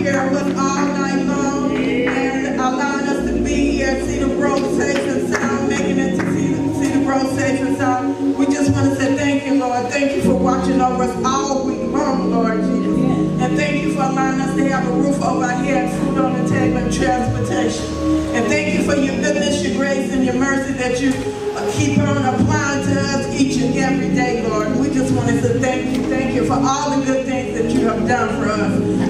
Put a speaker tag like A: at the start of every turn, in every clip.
A: here with all night long and allowing us to be here Grove Safe and Sound, making it to Cedar Grove Safe and Sound. We just want to say thank you, Lord. Thank you for watching over us all week long, Lord Jesus. And thank you for allowing us to have a roof over our head, food on the table, and transportation. And thank you for your goodness, your grace, and your mercy that you keep on applying to us each and every day, Lord. We just want to say thank you. Thank you for all the good things that you have done for us.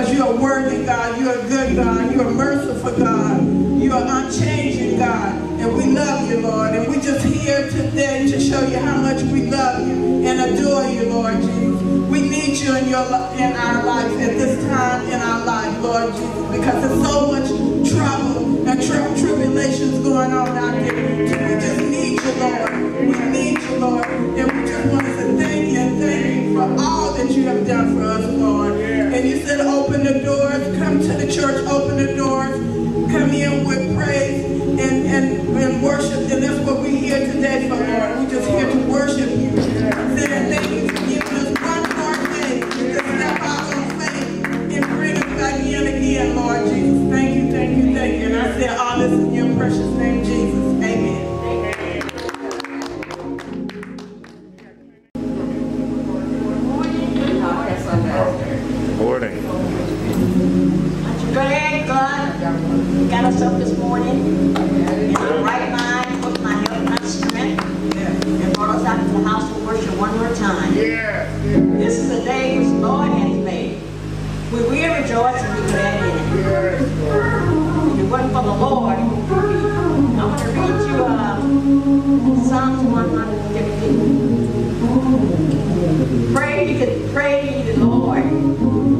A: Because you are worthy, God. You are good, God. You are merciful, God. You are unchanging, God. And we love you, Lord. And we're just here today to show you how much we love you and adore you, Lord Jesus. We need you in your in our life at this time in our life, Lord Jesus, because there's so much trouble and tri tribulations going on out there. We just need you, Lord. We need you, Lord. And we just want to thank you and thank you for all that you have done for us, Lord. And you said open the doors, come to the church, open the doors, come in with praise and, and, and worship. And that's what we're here today for, Lord. We're just here to worship you. Saying thank you for giving us one more day to step out faith and bring us back in again, Lord thank. And all this in your precious name, Jesus. Amen.
B: Morning.
C: Glad God got us up this morning in our right mind, with my health, my strength, and brought us out to the house of worship one more time. This is a day which the Lord has made. We will rejoice and be glad Psalms 115. Praise, can the Lord.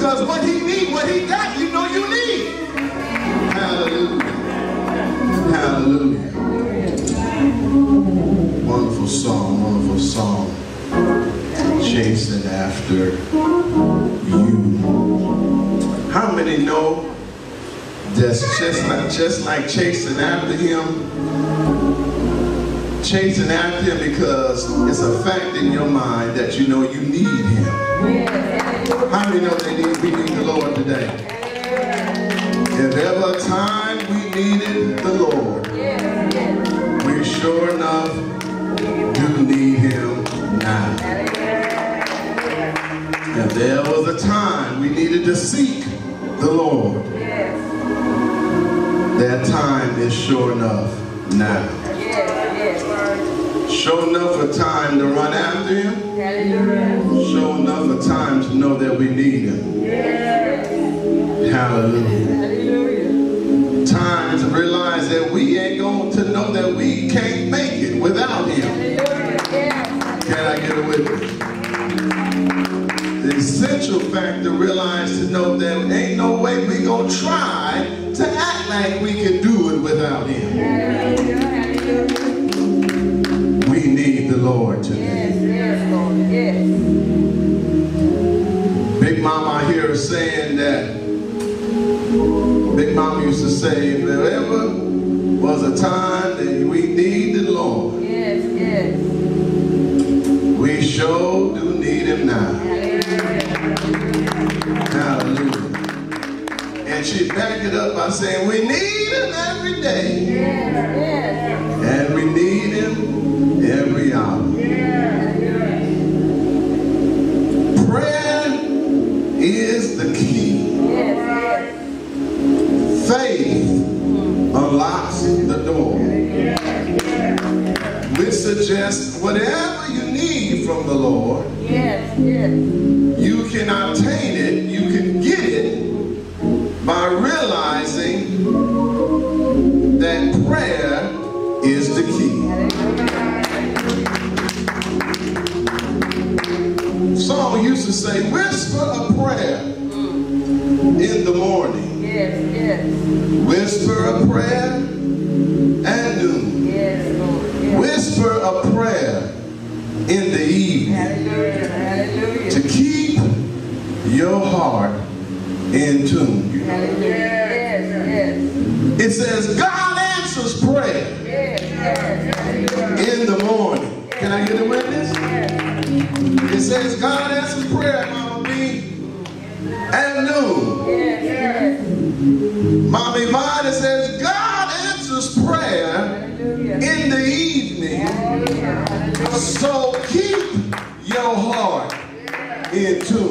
B: Because what he need, what he got, you know you need. Hallelujah. Hallelujah. Wonderful song, wonderful song. Chasing after you. How many know that's just like just like chasing after him? Chasing after him because it's a fact in your mind that you know you need him. How many know they need we need the Lord today? If ever a time we needed the Lord, we sure enough do need him now. If there was a time we needed to seek the Lord, that time is sure enough now. Sure enough a time to run after him. Sure enough a time to know that we need him. Hallelujah. Time to realize that we ain't going to know that we can't make it without him. Can I get a witness? The essential fact to realize to know that ain't no way we gonna try to act like we can do it without him. Mama used to say, if there ever was a time that we need the Lord, yes, yes. we sure do need him now. Hallelujah. And she backed it up by saying, we need him every day. And whatever you need from the Lord, Yes, yes. you can obtain it, you can get it by realizing that prayer is the key. Song used to say, whisper a prayer in the morning, Yes, yes. whisper a prayer a prayer in the evening to keep your heart in tune. It says God answers prayer in the morning. Can I get a witness? It says God answers prayer, Mama B, at noon. Mama Yvonne, So keep your heart in tune.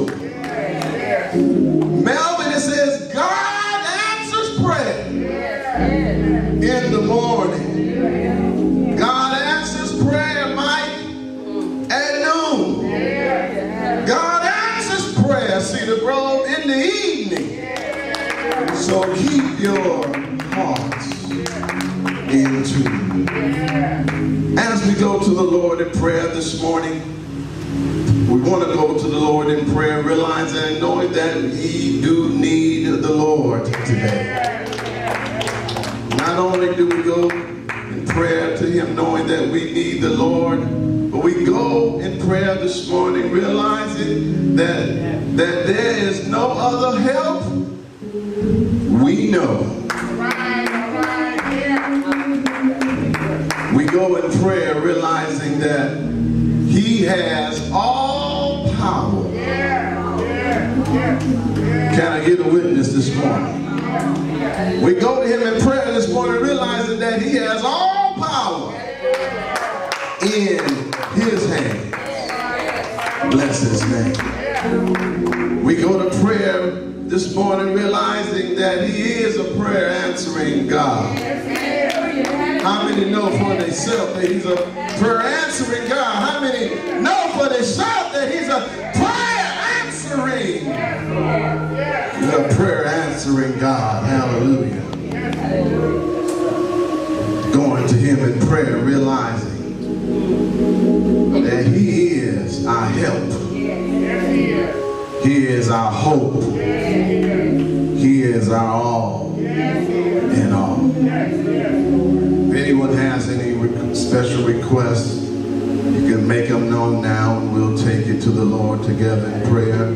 B: To the Lord in prayer this morning, we want to go to the Lord in prayer, realizing and knowing that we do need the Lord today. Not only do we go in prayer to Him, knowing that we need the Lord, but we go in prayer this morning, realizing that that there is no other help we know. Can I get a witness this morning? We go to Him in prayer this morning realizing that He has all power in His hands. Bless His name. We go to prayer this morning realizing that He is a prayer answering God. How many know for themselves that He's a prayer answering God? How many know for themselves that He's a prayer answering? A prayer answering God. Hallelujah. Going to Him in prayer, realizing that He is our help. He is our hope. He is our all in all. If anyone has any special requests, you can make them known now and we'll take it to the Lord together in prayer.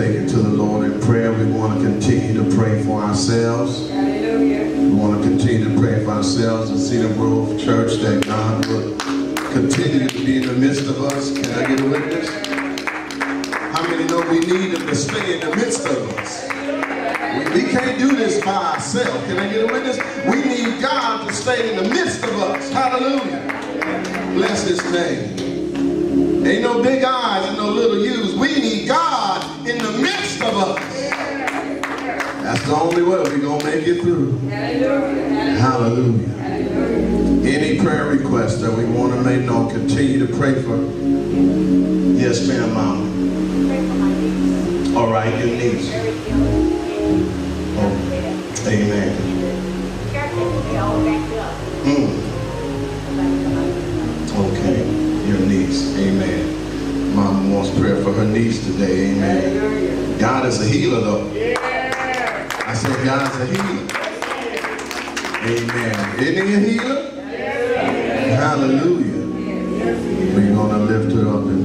B: We'll take it to the Lord in prayer. We want to continue to pray for ourselves. Hallelujah. We want to continue to pray for ourselves and Cedar Grove Church that God will continue to be in the midst of us. Can I get a witness? How many know we need Him to stay in the midst of us? We, we can't do this by ourselves. Can I get a witness? We need God to stay in the midst of us. Hallelujah. Bless His name. Ain't no big eyes and no little U's. We need God in the midst of us. That's the only way we're going to make it through. Hallelujah. Any prayer requests that we want to make known, continue to pray for. Yes, ma'am, mama. All right, your niece. Oh, amen. Mm, okay, your niece. Amen. Mama wants prayer for her niece today. Amen. God is a healer, though. I said God is a healer. Amen. Isn't he a healer? Hallelujah. We're going to lift her up in.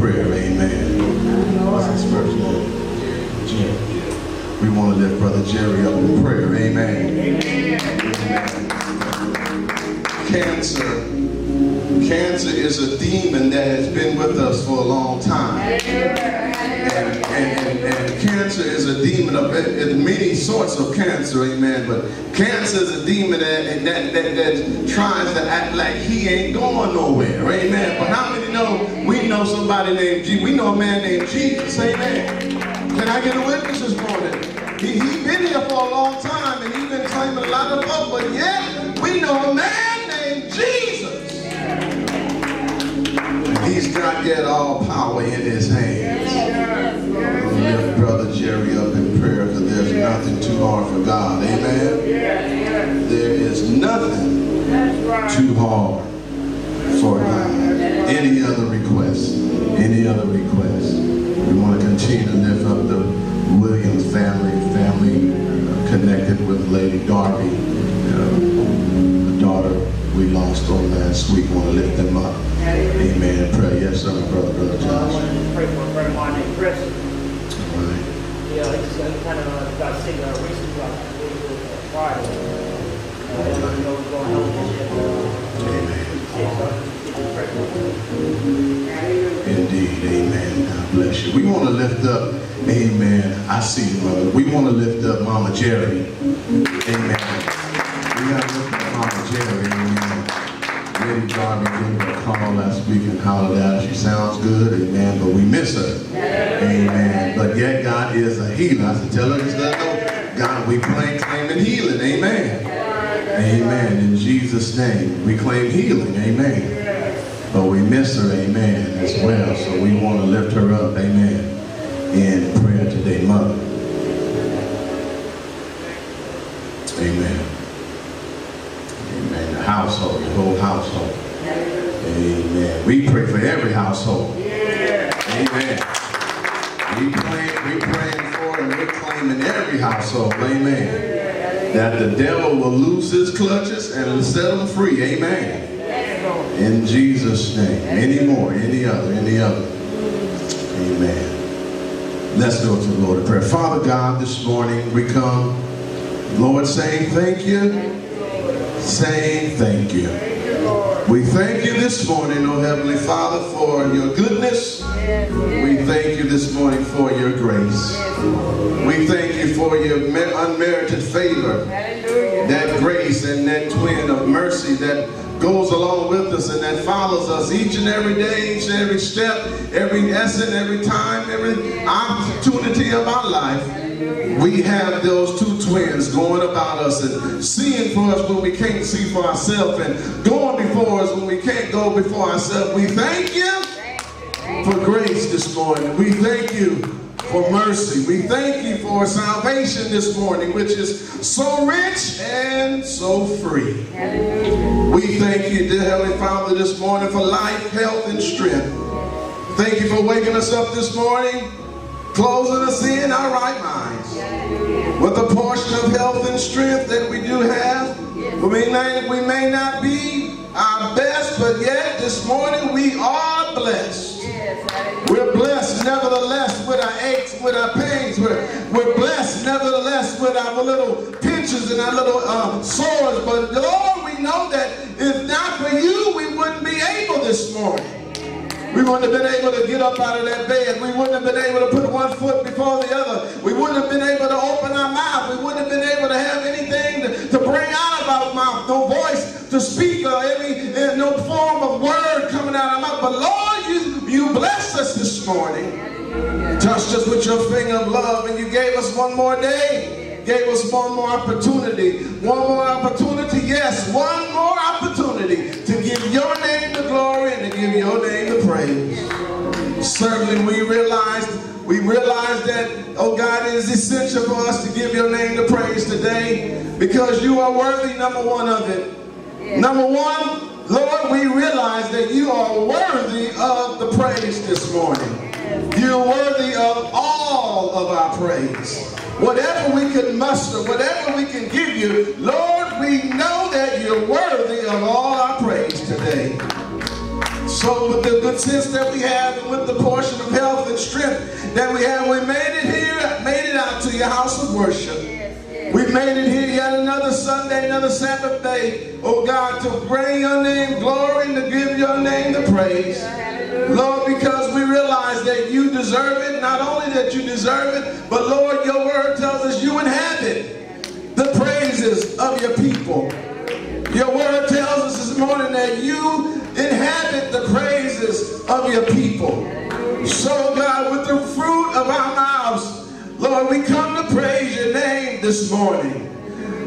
B: Prayer, amen. What's his first name? Jerry. We want to lift Brother Jerry up in prayer, amen. Amen. Cancer. Cancer is a demon that has been with us for a long time. And, and, and, and cancer is a demon of many sorts of cancer, amen. But cancer is a demon that, that, that, that tries to act like he ain't going nowhere, amen. But how many know we know somebody named Jesus? We know a man named Jesus, amen. Can I get a witness this morning? He, he been here for a long time and he's been claiming a lot of love, but yet we know a man named Jesus. He's got yet all power in his hands. Lift Brother Jerry up in prayer because there's nothing too hard for God. Amen. There is nothing too hard for God. Any other requests? Any other requests? Williams family, family uh, connected with Lady Darby, uh, the daughter we lost on last week. Want to lift them up. Amen. Pray. Yes, sir, brother, brother
D: I
B: Josh.
D: pray for a friend of mine named Chris.
B: All right.
D: Yeah, he's uh, kind of got sick uh, recently, like I believe it was Friday. I don't know what's going on
B: Amen. Indeed, amen. God bless you. We want to lift up, amen. I see you, brother. We want to lift up Mama Jerry. Amen. We got to lift up Mama Jerry. Amen. Lady Darby gave her a call last week and hollered out. She sounds good, amen, but we miss her. Amen. But yet God is a healer. I said, tell her this, know. God, we claim, claiming healing. Amen. Amen. In Jesus' name, we claim healing. Amen. But we miss her. Amen. As well. So we want to lift her up. Amen. In prayer today, Mother. Amen. Amen. The household, the whole household. Amen. We pray for every household. Amen. We pray, we praying for and we're claiming every household. Amen. That the devil will lose his clutches and set them free. Amen. In Jesus' name. Any more, any other, any other. Amen. Let's go to the Lord in prayer. Father God, this morning we come, Lord, saying thank you, saying thank you. We thank you this morning, oh Heavenly Father, for your goodness. We thank you this morning for your grace. We thank you for your unmerited favor, that grace and that twin of mercy that goes along with us and that follows us each and every day, each and every step, every essence, every time, every opportunity of our life. We have those two twins going about us and seeing for us when we can't see for ourselves and going before us when we can't go before ourselves. We thank you for grace this morning. We thank you for mercy. We thank you for salvation this morning, which is so rich and so free. We thank you, dear Heavenly Father, this morning for life, health, and strength. Thank you for waking us up this morning, closing us in our right minds. With a portion of health and strength that we do have, we may, we may not be our best, but yet this morning we are blessed. We're blessed nevertheless with our aches, with our pains. We're, we're blessed nevertheless with our little pinches and our little uh, sores. But Lord, we know that if not for you, we wouldn't be able this morning. We wouldn't have been able to get up out of that bed. We wouldn't have been able to put one foot before the other. We wouldn't have been able to open our mouth. We wouldn't have been able to have anything to, to bring out of our mouth, no voice to speak or any no form of word coming out of our mouth. But Lord, you, blessed us this morning. Touched us with your finger of love and you gave us one more day. Gave us one more opportunity. One more opportunity, yes, one more opportunity to give your name the glory and to give your name the praise. Certainly we realized we realize that, oh God, it is essential for us to give your name the praise today because you are worthy, number one, of it. Number one, Lord, we realize that you are worthy of the praise morning. You're worthy of all of our praise. Whatever we can muster, whatever we can give you, Lord, we know that you're worthy of all our praise today. So with the good sense that we have and with the portion of health and strength that we have, we made it here, made it out to your house of worship. We made it here yet another Sunday, another Sabbath day, oh God, to bring your name glory and to give your name the praise. Lord, because we realize that you deserve it, not only that you deserve it, but Lord, your word tells us you inhabit the praises of your people. Your word tells us this morning that you inhabit the praises of your people. So God, with the fruit of our mouths, Lord, we come to praise your name this morning.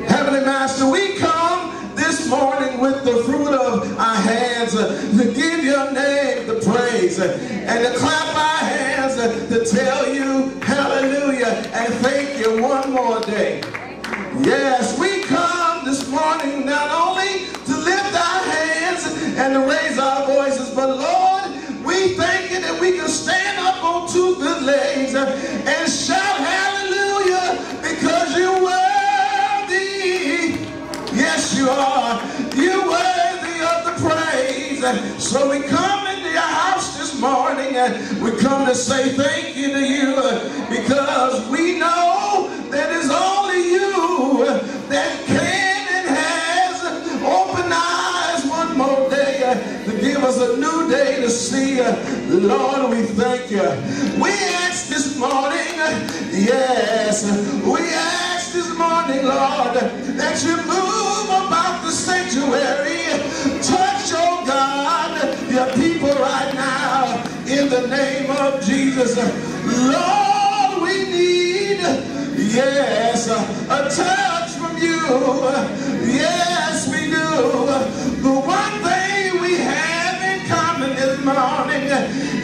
B: Heavenly Master, we come this morning with the fruit of our hands uh, to give your name the praise uh, and to clap our hands uh, to tell you hallelujah and thank you one more day. Yes, we come this morning not only to lift our hands and to raise our voices, but Lord, we thank you that we can stand up on two good legs and shout hallelujah because you're worthy. You are. You're worthy of the praise. So we come into your house this morning and we come to say thank you to you because we know that it's only you that can and has opened eyes one more day to give us a new day to see. Lord, we thank you. We ask this morning, yes, we ask this morning, Lord, that you move sanctuary. Touch, oh God, your people right now in the name of Jesus. Lord, we need, yes, a touch from you. Yes, we do. The one thing we have in common this morning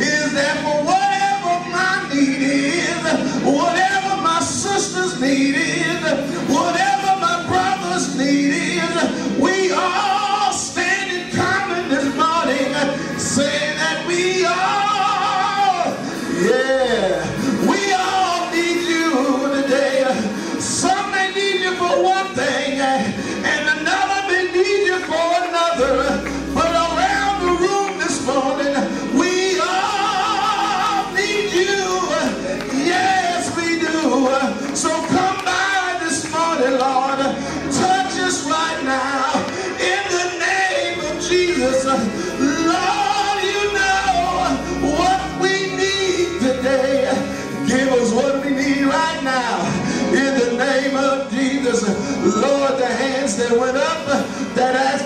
B: is that for whatever my need is, whatever my sisters need is,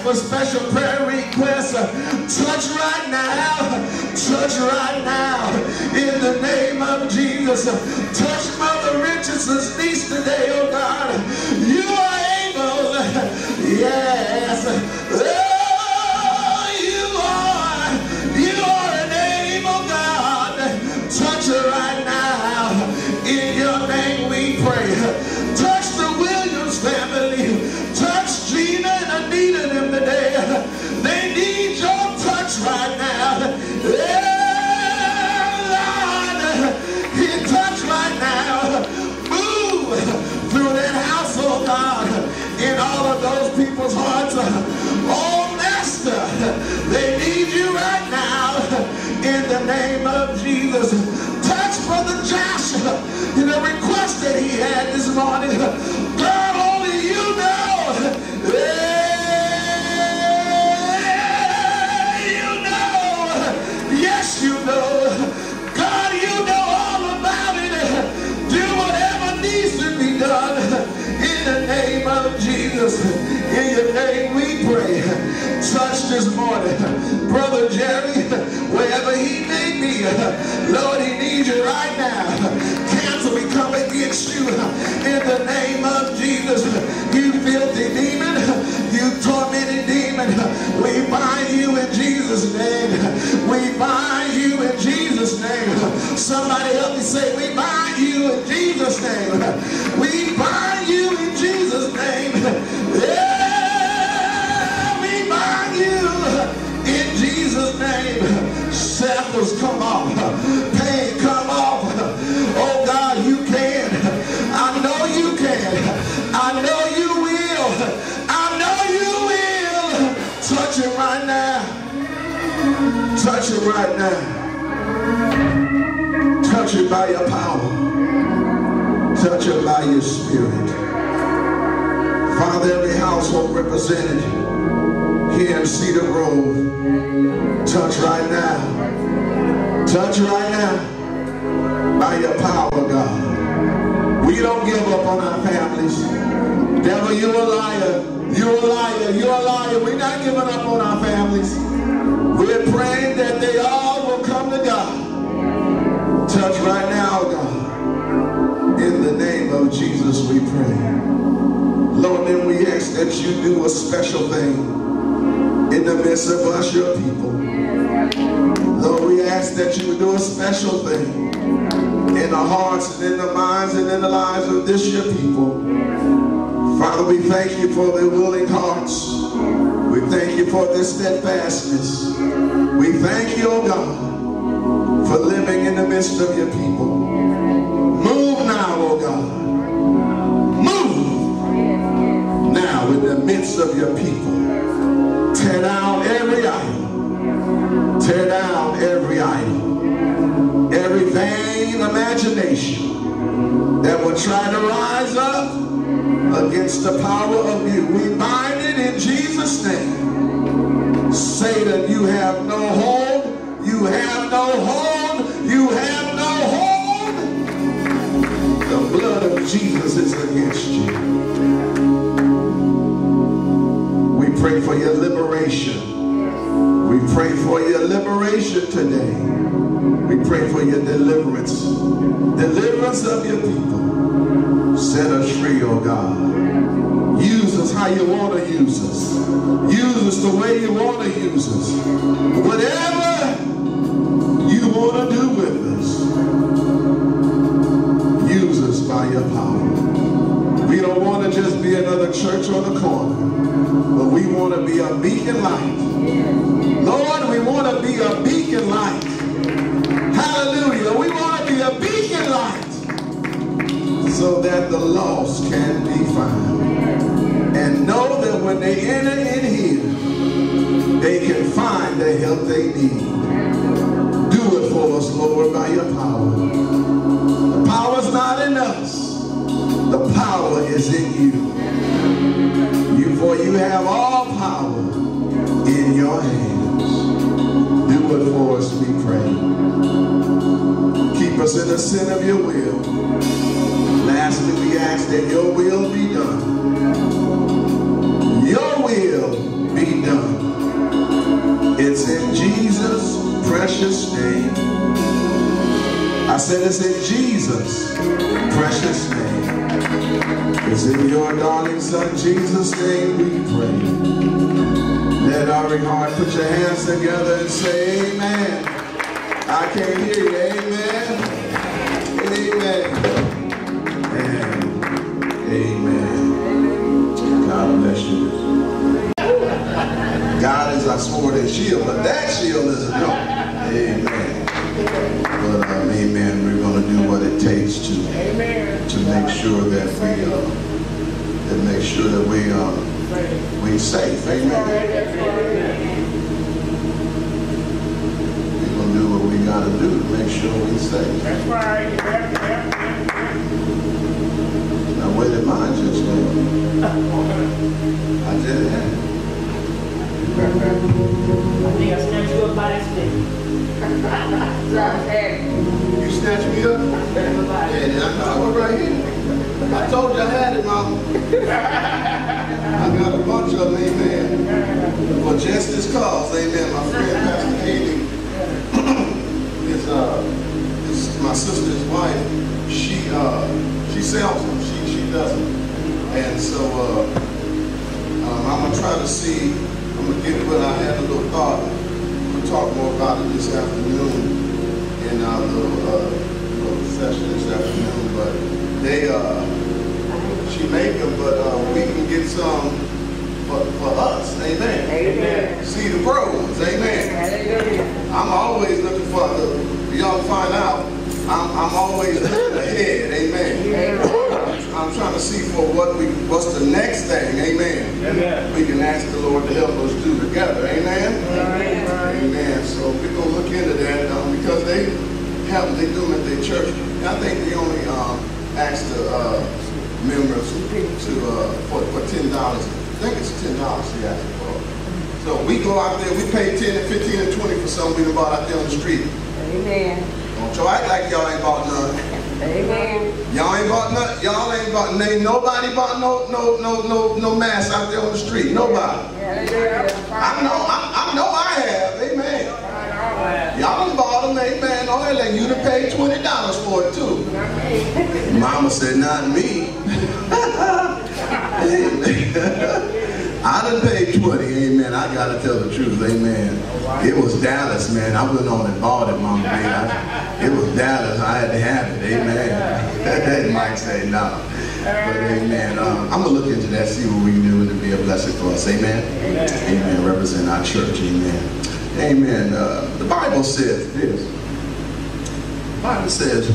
B: for special prayer requests, touch right now. Touch right now in the name of Jesus. Touch Mother Richardson's niece today, oh God. You are able. Yes. Had this morning. God, only you know. Yeah, you know. Yes, you know. God, you know all about it. Do whatever needs to be done. In the name of Jesus. In your name we pray. Touch this morning. Brother Jerry, wherever he may be. Lord, he needs you right now. Cancer, we come against you in the name of Jesus. You filthy demon, you tormented demon, we bind you in Jesus' name. We bind you in Jesus' name. Somebody help me say, we bind you in Jesus' name. Right now. Touch it by your power. Touch it by your spirit. Father, every household represented here in Cedar Grove, touch right now. Touch right now by your power, God. We don't give up on our families. Devil, you a liar. You a liar. You a liar. We're not giving up on our families. We're praying that they all will come to God. Touch right now, God. In the name of Jesus, we pray. Lord, then we ask that you do a special thing in the midst of us, your people. Lord, we ask that you would do a special thing in the hearts and in the minds and in the lives of this your people. Father, we thank you for their willing hearts. For this steadfastness. We thank you, oh God, for living in the midst of your people. Move now, oh God. Move now in the midst of your people. Tear down every idol. Tear down every idol. Every vain imagination that will try to rise up against the power of you. We bind it in Jesus' name. Satan, you have no hold. You have no hold. You have no hold. The blood of Jesus is against you. We pray for your liberation. We pray for your liberation today. We pray for your deliverance. Deliverance of your people. Set us free, oh God how you want to use us. Use us the way you want to use us. Whatever you want to do with us, use us by your power. We don't want to just be another church on the corner, but we want to be a beacon light. Lord, we want to be a beacon light. Hallelujah. We want to be a beacon light so that the lost can be found. And know that when they enter in here, they can find the help they need. Do it for us, Lord, by your power. The power's not in us. The power is in you. You for you have all power in your hands. Do it for us, we pray. Keep us in the sin of your will. Lastly, we ask that your will be done. Will be done. It's in Jesus' precious name. I said it's in Jesus' precious name. It's in your darling son Jesus' name we pray. Let every heart put your hands together and say amen. I can't hear you. Amen. Amen. And amen. God bless you. Our sword and shield, but that shield is a no. Amen. But um, amen, we're going to do what it takes to to make sure that we uh, that make sure that we uh, we safe. Amen. We're going to do what we got to do to make sure we safe.
D: That's right.
B: Told you I had it, Mama. I got a bunch of them, amen. For just this cause, amen. My friend, Pastor Haley, is, uh, is my sister's wife. She, uh, she sells them. She, she does them. And so, uh, um, I'm gonna try to see, I'm gonna get what I had a little thought. We'll talk more about it this afternoon in our little, uh, little session this afternoon, but they, uh, she make them, but, uh, we can get some for, for us, amen.
D: Amen.
B: See the pros, amen. I'm always looking for the, y'all find out, I'm, I'm always looking ahead, amen. I'm trying to see for what we, what's the next thing, amen.
D: Amen.
B: We can ask the Lord to help us do together, amen. Amen. So we're gonna look into that um, because they have they do them at their church. And I think they only um, ask the uh, members to uh, for, for ten dollars. I think it's ten dollars they ask for. So we go out there, we pay ten and fifteen and twenty for something we bought out there on the street.
C: Amen.
B: Don't y'all act like y'all ain't bought none.
C: Amen.
B: Y'all ain't bought none. Y'all ain't bought. Ain't nobody bought no no no no no mask out there on the street. Nobody. Yeah. I know, I, I know I have, amen. Y'all done bought them, amen. All that, you done paid $20 for it too. Mama said, not me. Amen. I done paid 20, amen. I gotta tell the truth, amen. It was Dallas, man. I went on and bought it, Mama. Man. I- It was Dallas. I had to have it, amen. Mike said, no. But amen. Um, I'm gonna look into that, see what we can do, and to be a blessing for us, amen. Amen. Represent our church, amen. Amen. Uh, the Bible says this. The Bible says,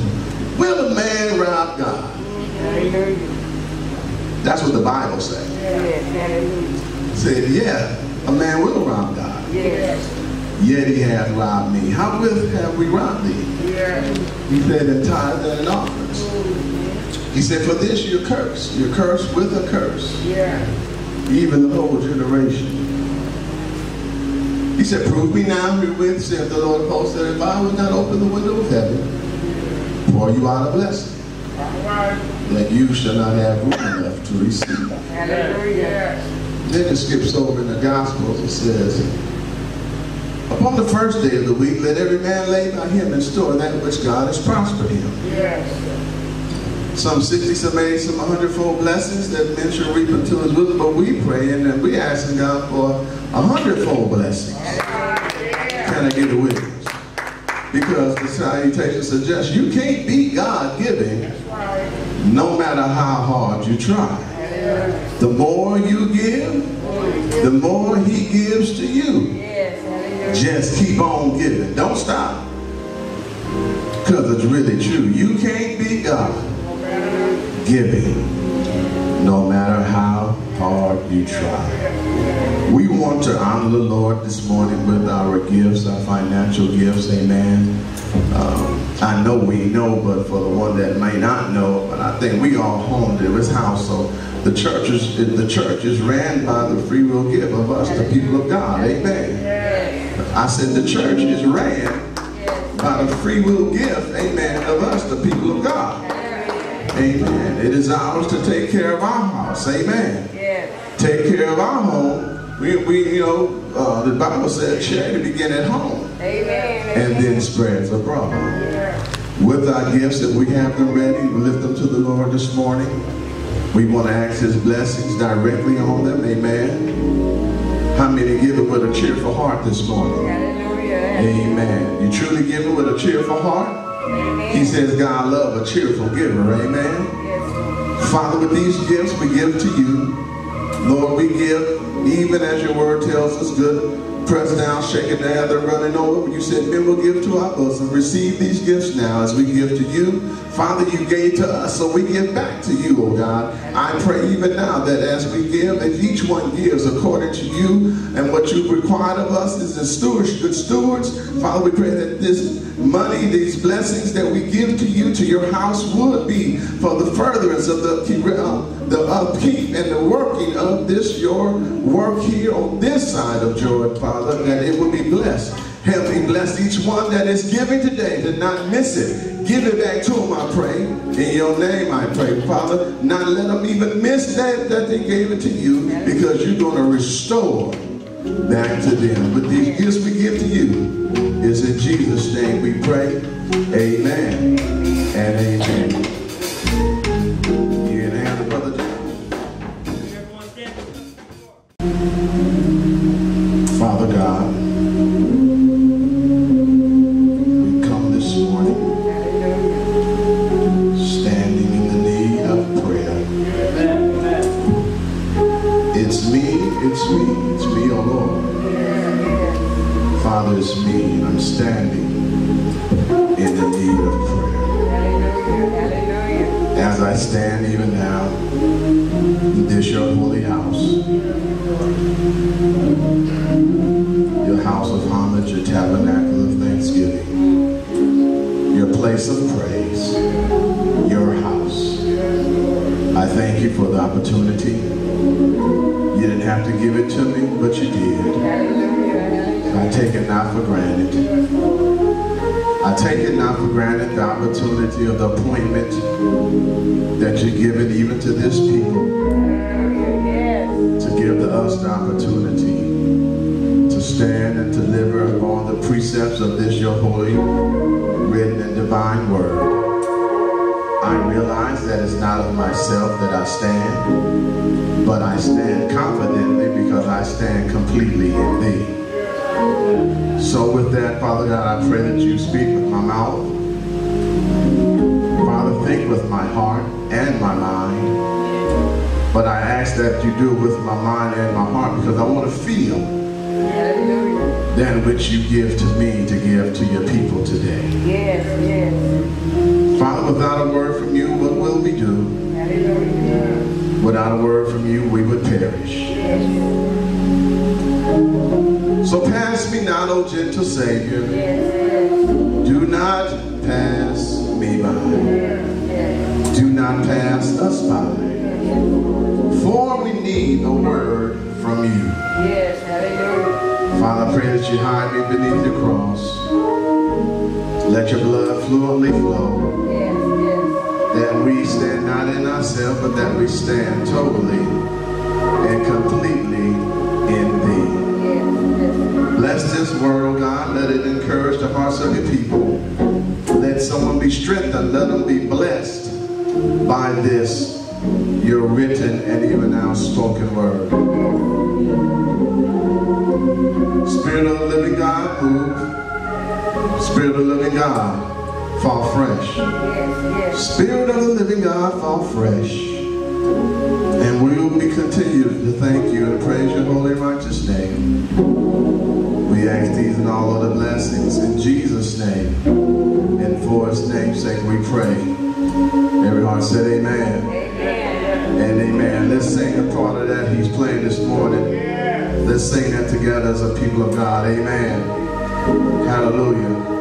B: will a man rob God? That's what the Bible says. It said, yeah, a man will rob God. Yet he hath robbed me. How with have we robbed thee? He said, in tithes and in offerings. Mm-hmm. He said, for this you're cursed. You're cursed with a curse. Even the whole generation. He said, prove me now herewith, saith the Lord of hosts, that if I would not open the window of heaven, pour you out a blessing, that you shall not have room to receive. Then it skips over in the Gospels. It says, Upon the first day of the week, let every man lay by him in store that which God has prospered him. Some 60, some 80, some 100 fold blessings that men shall reap unto his bosom. But we pray and we asking God for a hundredfold blessings. Can I get a witness? Because the salutation suggests you can't beat God giving no matter how hard you try. The more you give, the more he gives to you. Just keep on giving. Don't stop. Because it's really true. You can't beat God giving, no matter how hard you try. We want to honor the Lord this morning with our gifts, our financial gifts, amen. Um, I know we know, but for the one that may not know, but I think we all home to this house, so the church is the church is ran by the free will give of us, the people of God, amen. I said the church is ran by the free will gift, amen, of us, the people of God. Amen. It is ours to take care of our house. Amen. Take care of our home. We, we you know, uh, the Bible said charity begin at home Amen. and then spreads abroad. With our gifts, if we have them ready, we lift them to the Lord this morning. We want to ask His blessings directly on them. Amen. How many give it with a cheerful heart this morning? Hallelujah. Amen. You truly give it with a cheerful heart? Amen. He says God love a cheerful giver. Amen. Father, with these gifts we give to you. Lord, we give, even as your word tells us, good pressed down, shaking shaken together, running over. You said men will give to our bosom. Receive these gifts now as we give to you. Father, you gave to us, so we give back to you, oh God. I pray even now that as we give, if each one gives according to you and what you required of us is the stewards, good stewards. Father, we pray that this money, these blessings that we give to you, to your house, would be for the furtherance of the, uh, the upkeep and the working of this, your work here on this side of Jordan, Father, that it will be blessed. Help me bless each one that is giving today to not miss it. Give it back to them, I pray. In your name, I pray, Father. Not let them even miss that, that they gave it to you because you're going to restore back to them. But these gifts we give to you is in Jesus' name we pray. Amen and amen. You brother of myself that I stand, but I stand confidently because I stand completely in thee. So with that, Father God, I pray that you speak with my mouth. Father, think with my heart and my mind. But I ask that you do it with my mind and my heart because I want to feel that which you give to me to give to your people today.
C: Yes, yes.
B: Father, without a word from you, what we do? Without a word from you, we would perish. So pass me not, O gentle Savior. Do not pass me by. Do not pass us by. For we need a word from you.
C: Yes.
B: Father, I pray that you hide me beneath the cross. Let your blood fluently flow. That we stand not in ourselves, but that we stand totally and completely in thee. Bless this word, oh God. Let it encourage the hearts of your people. Let someone be strengthened. Let them be blessed by this, your written and even now spoken word. Spirit of the living God, move. Spirit of the living God, fall fresh. Spirit of the living God, fall fresh. And we will be continued to thank you and praise your holy righteous name. We ask these and all other blessings in Jesus' name. And for his name's sake we pray. Every heart
E: said amen. And amen. Let's sing a part of that he's playing this morning. Let's sing that together as a people of God.
B: Amen. Hallelujah.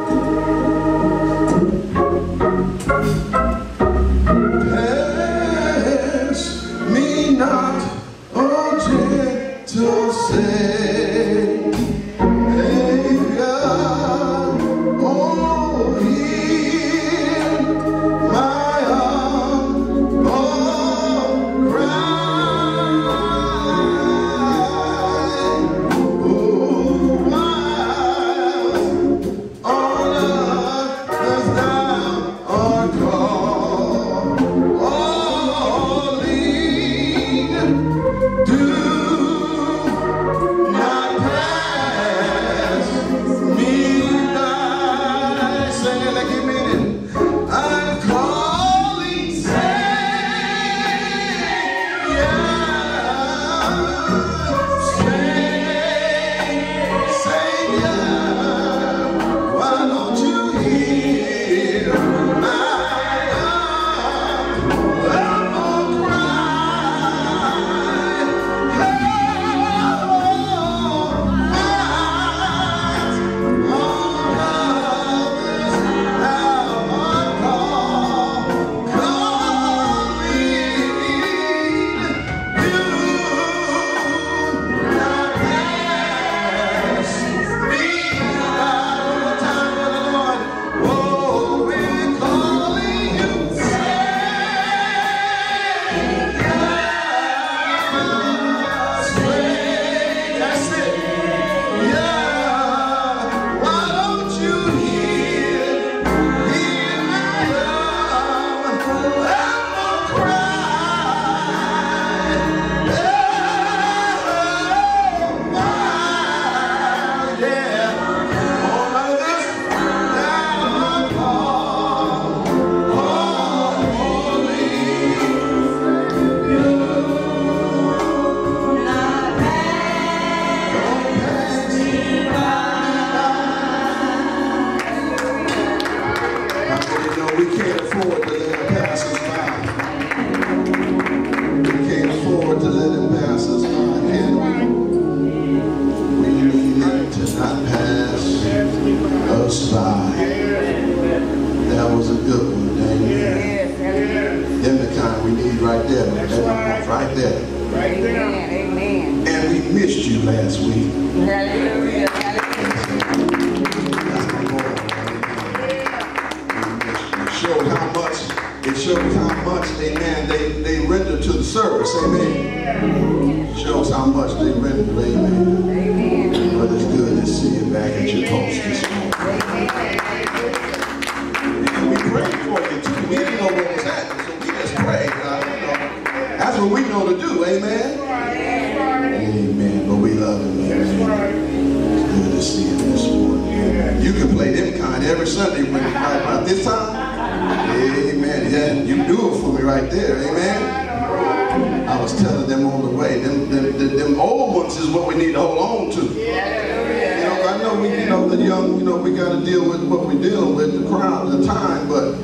E: Amen. I was telling them on the way, them, them, them, them old ones is what we need to hold on to. You know, I know we, you know, the young, you know, we got to deal with what we're dealing with, the crowd, the time, but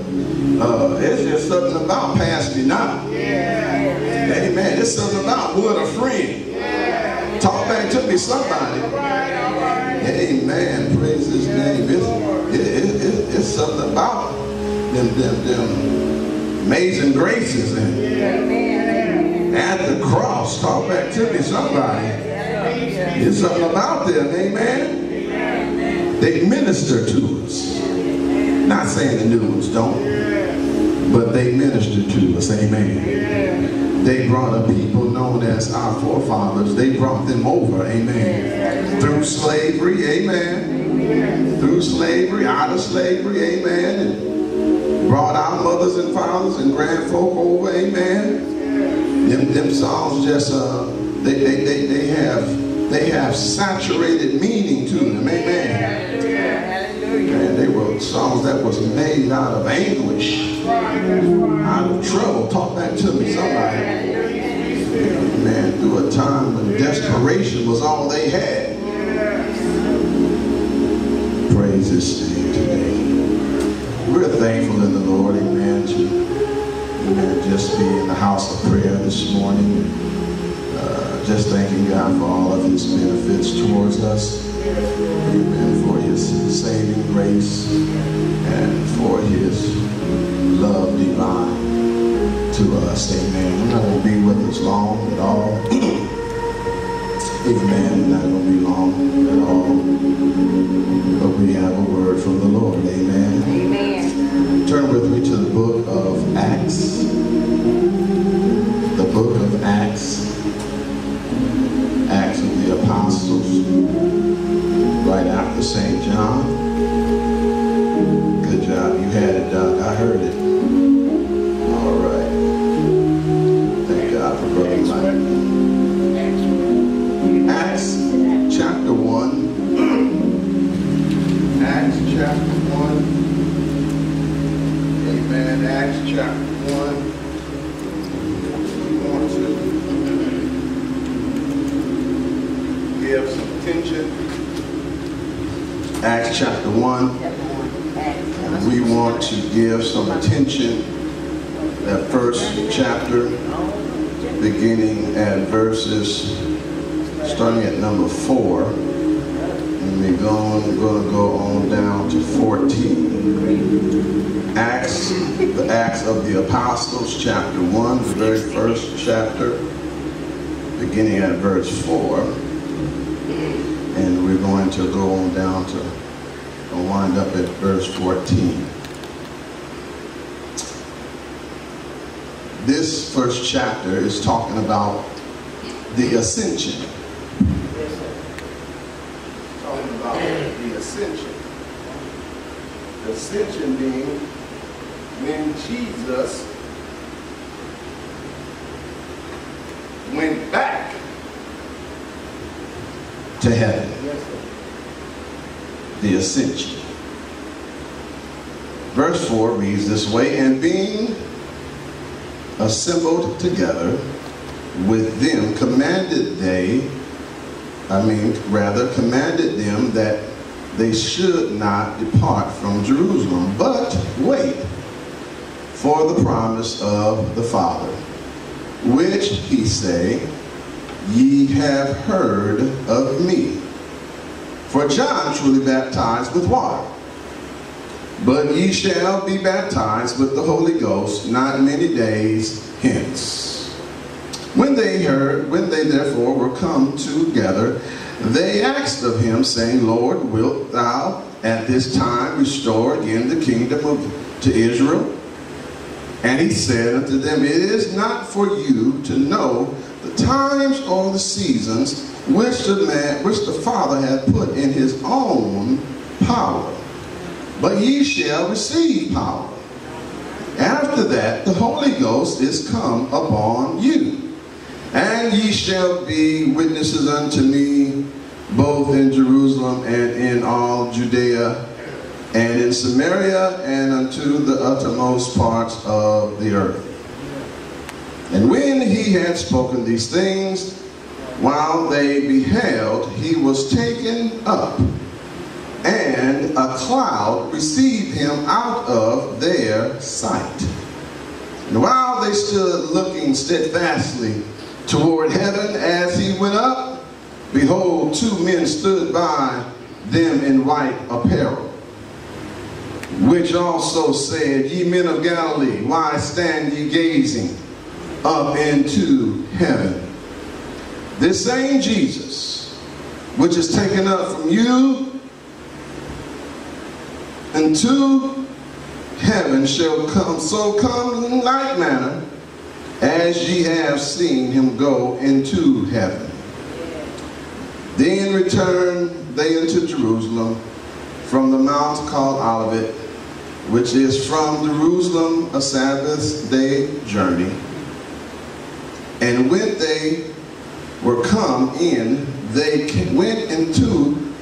E: uh, it's just something about past me now. Amen. It's something about what a friend. Talk back to me, somebody. Amen. Praise his name. It's, it, it, it, it's something about them, them, them amazing graces and at the cross. Talk back to me, somebody. There's something about them, amen. They minister to us. Not saying the new ones don't, but they minister to us, amen. They brought a people known as our forefathers. They brought them over, amen. Through slavery, amen. Through slavery, out of slavery, amen. Brought our mothers and fathers and grandfolk over, amen. Them, them songs just, uh, they, they, they, they have they have saturated meaning to them, amen. And they were songs that was made out of anguish, out of trouble. Talk back to me, somebody. Man, through a time when desperation was all they had. Praise His. We're thankful in the Lord, amen. To,
B: just be in the house of prayer this morning. Uh, just thanking God for all of his benefits towards us. Amen. For his saving grace and for his love divine to us. Amen. We're not going to be with us long at all. Amen. Not going to be long at all. But we have a word from the Lord. Amen.
C: Amen.
B: Turn with me to the book of Acts. The book of Acts. Acts of the Apostles. Right after St. John. Good job. You had it, Doc. I heard it. 1. Acts chapter 1. Amen. Acts chapter 1. We want to give some attention. Acts chapter 1. And we want to give some attention that first chapter beginning at verses starting at number 4 and we're going, going to go on down to 14 acts the acts of the apostles chapter 1 the very first chapter beginning at verse 4 and we're going to go on down to and wind up at verse 14 this first chapter is talking about the ascension
D: Yes, sir.
B: talking about the ascension. The ascension being when Jesus went back to heaven.
D: Yes.
B: The ascension. Verse 4 reads this way, and being assembled together with them, commanded they I mean, rather commanded them that they should not depart from Jerusalem, but wait for the promise of the Father, which he say, ye have heard of me. For John truly baptized with water, but ye shall be baptized with the Holy Ghost not many days hence. When they heard, when they therefore were come together, they asked of him, saying, Lord, wilt thou at this time restore again the kingdom of, to Israel? And he said unto them, It is not for you to know the times or the seasons which the man, which the Father hath put in his own power. But ye shall receive power. After that, the Holy Ghost is come upon you. And ye shall be witnesses unto me both in Jerusalem and in all Judea and in Samaria and unto the uttermost parts of the earth. And when he had spoken these things, while they beheld, he was taken up, and a cloud received him out of their sight. And while they stood looking steadfastly toward heaven as he went up, behold, two men stood by them in white apparel, which also said, Ye men of Galilee, why stand ye gazing up into heaven? This same Jesus, which is taken up from you into heaven, shall come, so come in like manner as ye have seen him go into heaven. Then returned they into Jerusalem from the mount called Olivet, which is from Jerusalem a Sabbath day journey. And when they were come in, they went into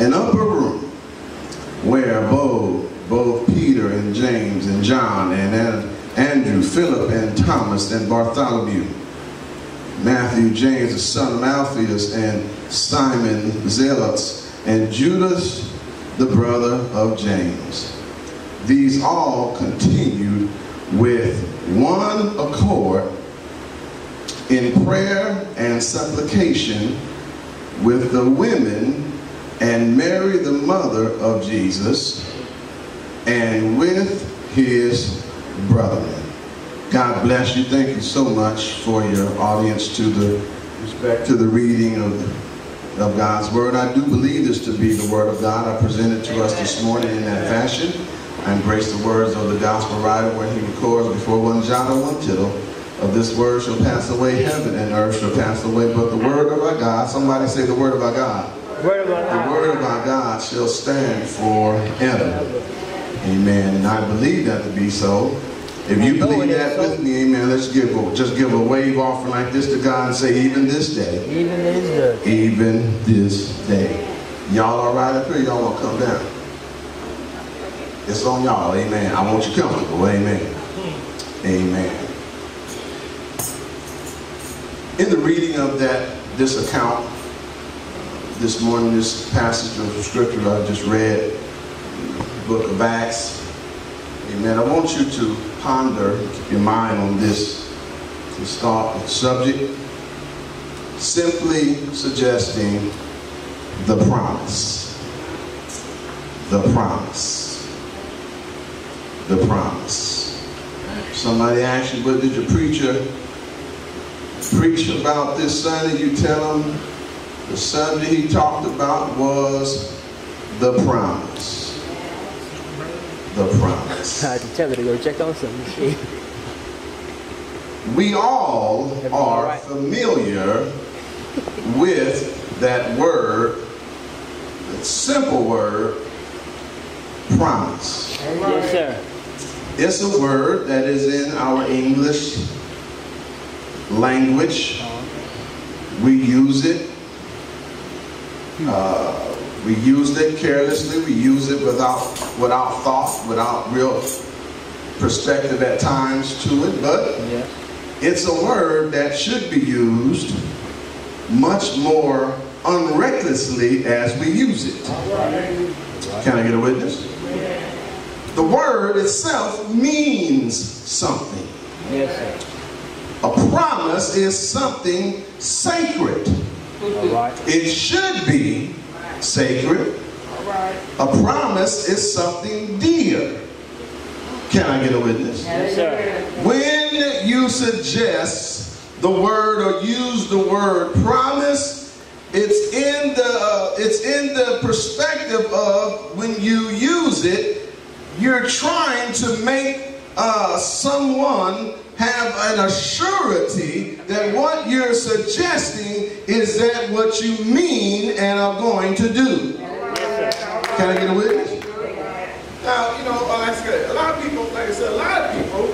B: an upper room where both, both Peter and James and John and Andrew, Philip and Thomas and Bartholomew, Matthew, James, the son of Alphaeus, and Simon Zelotes, and Judas, the brother of James. These all continued with one accord in prayer and supplication with the women and Mary, the mother of Jesus, and with his brethren. God bless you. Thank you so much for your audience to the respect to the reading of, of God's word. I do believe this to be the word of God. I presented to us this morning in that fashion. I embrace the words of the gospel writer when he records before one jot or one tittle of this word shall pass away, heaven and earth shall pass away, but the word of our God, somebody say the word of our God.
D: Word of our
B: The word of our God shall stand forever. Amen. And I believe that to be so. If you believe that with me, amen, let's give a, just give a wave offering like this to God and say, even this day,
D: Even this day.
B: even this day. Y'all all right up here? Y'all want to come down? It's on y'all, amen. I want you comfortable, amen. Amen. In the reading of that, this account, this morning, this passage of scripture I just read, book of Acts, amen. I want you to ponder, keep your mind on this, this thought, this subject, simply suggesting the promise. The promise. The promise. Somebody asked you, what did your preacher preach about this Sunday? You tell them the subject he talked about was the promise. The promise.
D: I had to tell her to go check on something.
B: We all are familiar with that word, that simple word, promise.
D: yes, sir.
B: It's a word that is in our English language. We use it. Uh, we use it carelessly. We use it without without thought, without real perspective at times to it. But
D: Yeah.
B: it's a word that should be used much more unrecklessly as we use it. Can I get a witness? The word itself means something.
D: Yes, sir.
B: A promise is something sacred.
D: Right.
B: It should be sacred. A promise is something dear. Can I get a witness?
D: Yes, sir.
B: When you suggest the word or use the word promise, it's in the it's in the perspective of when you use it, you're trying to make uh, someone have an assurity that what you're suggesting is that what you mean and are going to do. Can I get a witness? Now, you know, uh, like I said, a lot of people, like I said, a lot of people,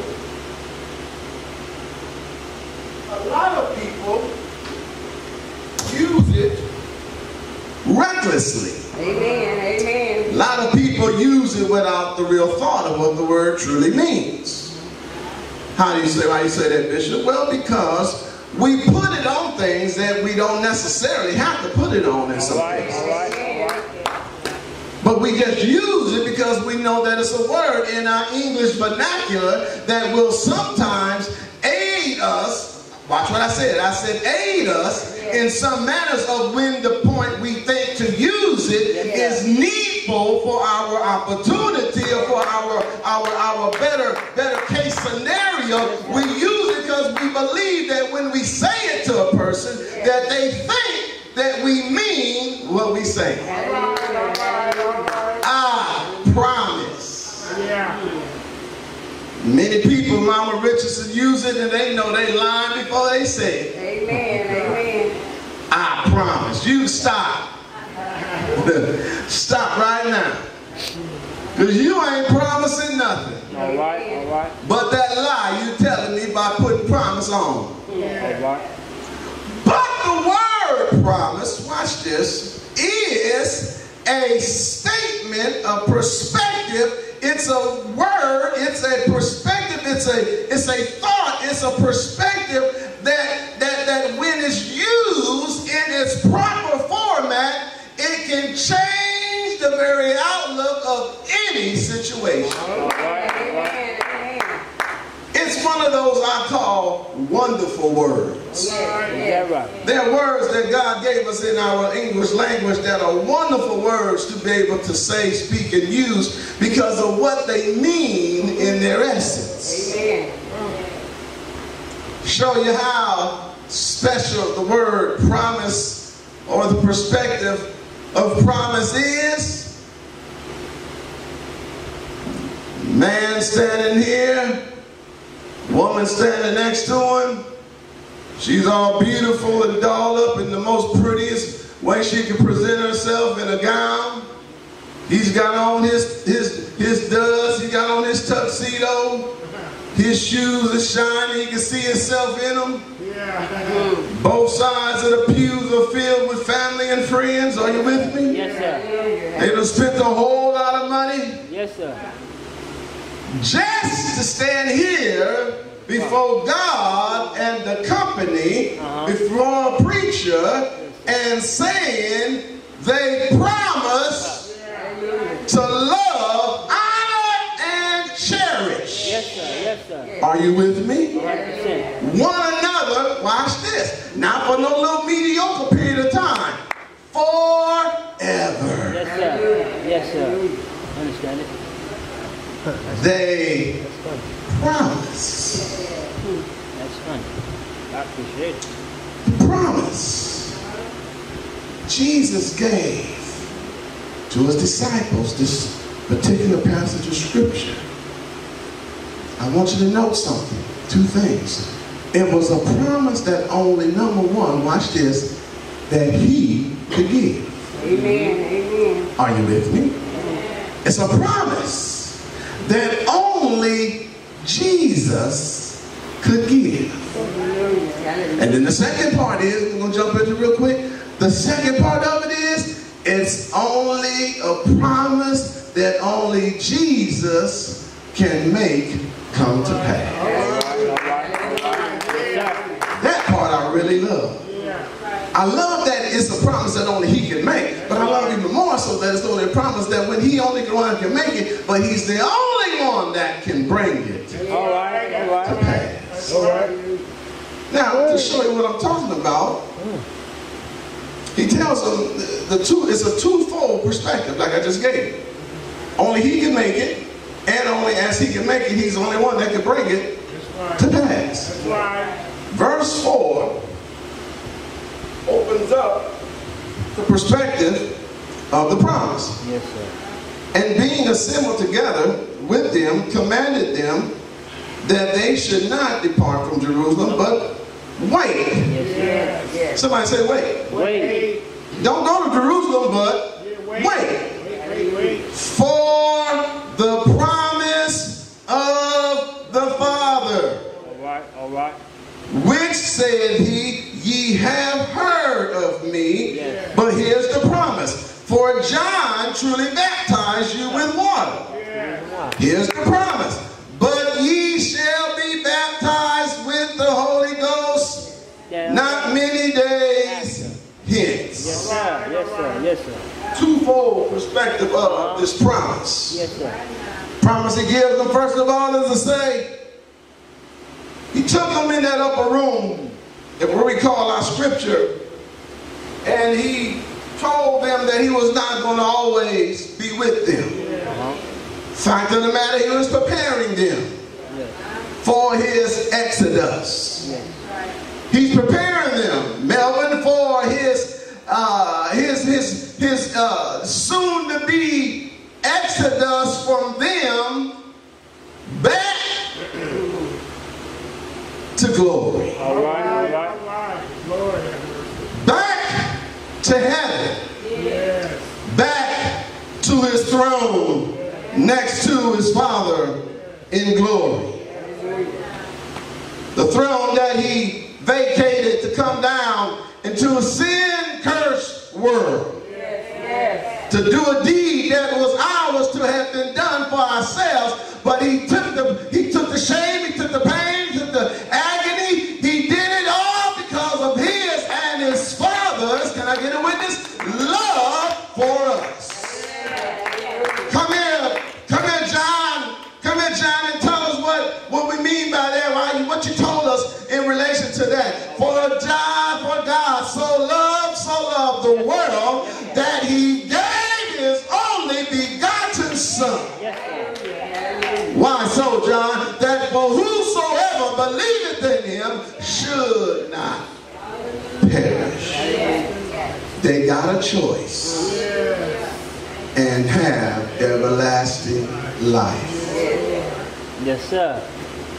B: a lot of people use it recklessly.
E: Amen. Amen.
B: A lot of people use it without the real thought of what the word truly means. How do you say, why you say that, Bishop? Well, because we put it on things that we don't necessarily have to put it on in some
D: All right.
B: cases.
D: All right. All right.
B: But we just use it because we know that it's a word in our English vernacular that will sometimes aid us. Watch what I said. I said aid us in some matters of when the point we think to use it is needful for our opportunity or for our our our better better case scenario. We use it because we believe that when we say it to a person, that they think that we mean what we say. I promise. Many people, Mama Richardson, use it and they know they lying before they say it.
E: Amen. Amen.
B: I promise. You stop. stop right now. Because you ain't promising nothing.
D: All right. All right.
B: But that lie you're telling me by putting promise on.
D: All right.
B: But the word promise, watch this, is a statement, a perspective. It's a word, it's a perspective, it's a it's a thought, it's a perspective that that that when it's used in its proper format, it can change the very outlook of any situation.
D: All right. All right.
E: Amen. Amen.
B: one of those I call wonderful words.
D: Is that right?
B: There are words that God gave us in our English language that are wonderful words to be able to say, speak, and use because of what they mean in their essence.
E: Amen.
B: Show you how special the word promise or the perspective of promise is. Man standing here, woman standing next to him. She's all beautiful and dolled up in the most prettiest way she can present herself in a gown. He's got on his his his duds. He got on his tuxedo. His shoes are shiny. He can see himself in them. Yeah. Both sides of the pews are filled with family and friends. Are you with me?
D: Yes, sir.
B: They done spent a whole lot of money
D: Yes, sir.
B: Just to stand here before God and the company,
D: Uh-huh.
B: before a preacher, and saying they promise to love, honor, and cherish.
D: Yes, sir. Yes, sir.
B: Are you with me?
D: 100%.
B: One another, watch this, not for no little mediocre period of time, forever.
D: Yes, sir. Yes, sir. Understand it?
B: They
D: That's
B: promise.
D: That's funny. I appreciate it.
B: promise Jesus gave to his disciples this particular passage of scripture. I want you to note something. Two things. It was a promise that only number one, watch this, that he could give.
E: Amen. Amen.
B: Are you with me? It's a promise that only Jesus could give. And then the second part is, we're going to jump into real quick. The second part of it is, it's only a promise that only Jesus can make come to pass. That part I really love. I love that it's a promise that only he can make, but I love even more so that it's only a promise that when he only one can make it, but he's the only one that can bring it
D: All right. All
B: to pass.
D: All right.
B: Now, to show you what I'm talking about, he tells them the, the two, it's a twofold perspective, like I just gave. you. Only he can make it, and only as he can make it, he's the only one that can bring it to pass. Verse 4 opens up the perspective of the promise.
D: Yes.
B: And being assembled together with them, commanded them that they should not depart from Jerusalem, but wait.
D: Yes,
E: Yes.
B: Somebody say, wait.
D: Wait.
B: Don't go to Jerusalem, but wait. For the promise of the Father,
D: All right. All right.
B: which said he, ye have heard of me,
D: Yes.
B: but here's the promise. For John truly baptized you with water. Here's the promise. But ye shall be baptized with the Holy Ghost not many days hence.
D: Yes, sir. Yes, sir. Yes, sir.
B: Twofold perspective of uh-huh. this promise.
D: Yes, sir.
B: Promise he gives them, first of all, is to say, he took them in that upper room, if we recall our scripture, and he told them that he was not going to always be with them.
D: Uh-huh.
B: Fact of the matter, he was preparing them
D: Yes.
B: for his exodus.
D: Yes.
B: He's preparing them, Melvin, for his uh, his his his uh, soon to be exodus from them back to glory,
D: All right. All right.
B: back to heaven, back to his throne next to his Father in glory. The throne that he vacated to come down into a sin-cursed world. To do a deed that was ours to have been done for ourselves, but he took the he took the shame, he took the pain, he took the agony, for whosoever believeth in him should not perish. They got a choice and have everlasting life.
D: Yes, sir.